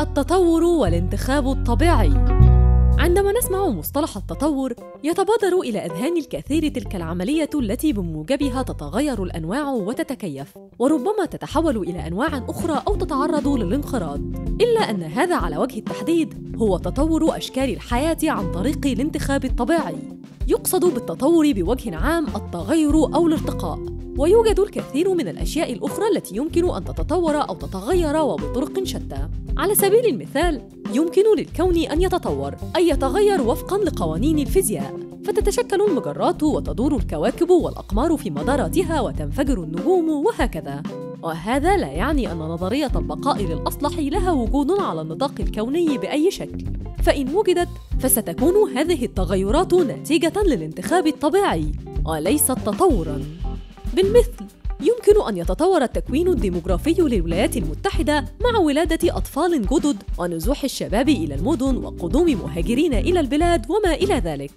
التطور والانتخاب الطبيعي. عندما نسمع مصطلح التطور يتبادر إلى أذهان الكثير تلك العملية التي بموجبها تتغير الأنواع وتتكيف وربما تتحول إلى أنواع أخرى أو تتعرض للانقراض إلا أن هذا على وجه التحديد هو تطور أشكال الحياة عن طريق الانتخاب الطبيعي. يقصد بالتطور بوجه عام التغير أو الارتقاء. ويوجد الكثير من الأشياء الأخرى التي يمكن أن تتطور أو تتغير وبطرق شتى. على سبيل المثال يمكن للكون أن يتطور أي يتغير وفقاً لقوانين الفيزياء. فتتشكل المجرات وتدور الكواكب والأقمار في مداراتها وتنفجر النجوم وهكذا. وهذا لا يعني أن نظرية البقاء للأصلح لها وجود على النطاق الكوني بأي شكل. فإن وجدت فستكون هذه التغيرات نتيجة للانتخاب الطبيعي وليست تطوراً. بالمثل يمكن أن يتطور التكوين الديموغرافي للولايات المتحدة مع ولادة أطفال جدد ونزوح الشباب إلى المدن وقدوم مهاجرين إلى البلاد وما إلى ذلك.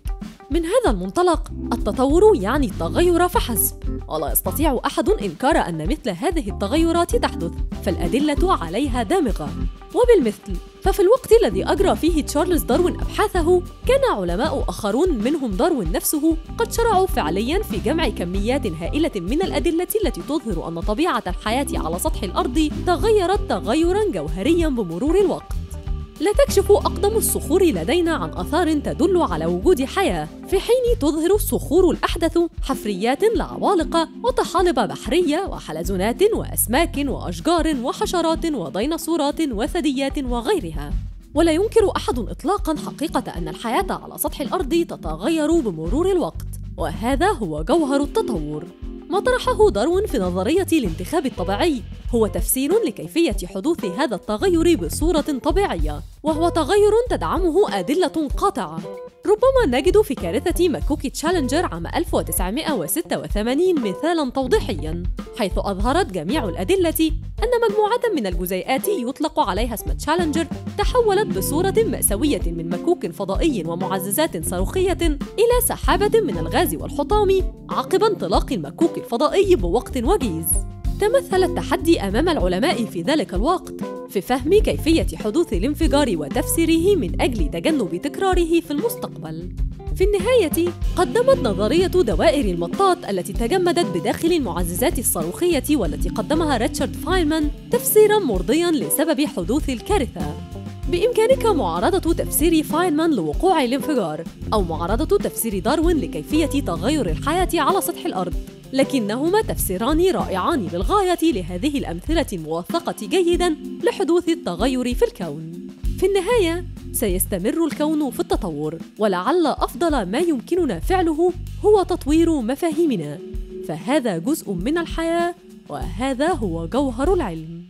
من هذا المنطلق، التطور يعني التغير فحسب، ولا يستطيع أحد إنكار أن مثل هذه التغيرات تحدث، فالأدلة عليها دامغة. وبالمثل، ففي الوقت الذي أجرى فيه تشارلز داروين أبحاثه، كان علماء آخرون منهم داروين نفسه قد شرعوا فعلياً في جمع كميات هائلة من الأدلة التي تظهر أن طبيعة الحياة على سطح الأرض تغيرت تغيراً جوهرياً بمرور الوقت. لا تكشف أقدم الصخور لدينا عن آثار تدل على وجود حياة، في حين تظهر الصخور الأحدث حفريات لعوالق وطحالب بحرية وحلزونات وأسماك وأشجار وحشرات وديناصورات وثدييات وغيرها. ولا ينكر أحد إطلاقاً حقيقة أن الحياة على سطح الأرض تتغير بمرور الوقت، وهذا هو جوهر التطور. ما طرحه داروين في نظرية الانتخاب الطبيعي هو تفسير لكيفية حدوث هذا التغير بصورة طبيعية، وهو تغير تدعمه أدلة قاطعة. ربما نجد في كارثة مكوكي تشالنجر عام 1986 مثالاً توضيحياً، حيث أظهرت جميع الأدلة أن مجموعة من الجزيئات يطلق عليها اسم تشالنجر تحولت بصورة مأساوية من مكوك فضائي ومعززات صاروخية إلى سحابة من الغاز والحطام عقب انطلاق المكوك الفضائي بوقت وجيز. تمثل التحدي أمام العلماء في ذلك الوقت في فهم كيفية حدوث الانفجار وتفسيره من أجل تجنب تكراره في المستقبل. في النهاية قدمت نظرية دوائر المطاط التي تجمدت بداخل المعززات الصاروخية والتي قدمها ريتشارد فاينمان تفسيرا مرضيا لسبب حدوث الكارثة بإمكانك معارضة تفسير فاينمان لوقوع الانفجار أو معارضة تفسير داروين لكيفية تغير الحياة على سطح الأرض لكنهما تفسيران رائعان للغاية لهذه الأمثلة الموثقة جيدا لحدوث التغير في الكون. في النهاية سيستمر الكون في التطور ولعل أفضل ما يمكننا فعله هو تطوير مفاهيمنا. فهذا جزء من الحياة وهذا هو جوهر العلم.